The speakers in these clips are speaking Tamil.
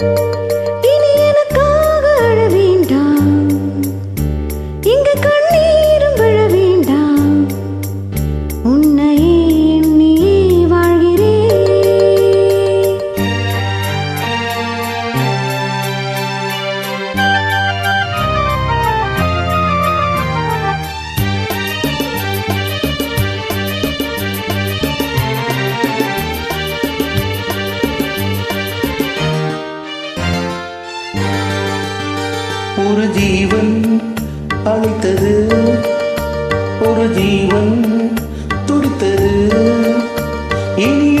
Música ஒரு ஜீவன் அழைத்தது. ஒரு ஜீவன் துடித்தது. இனி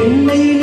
என்னை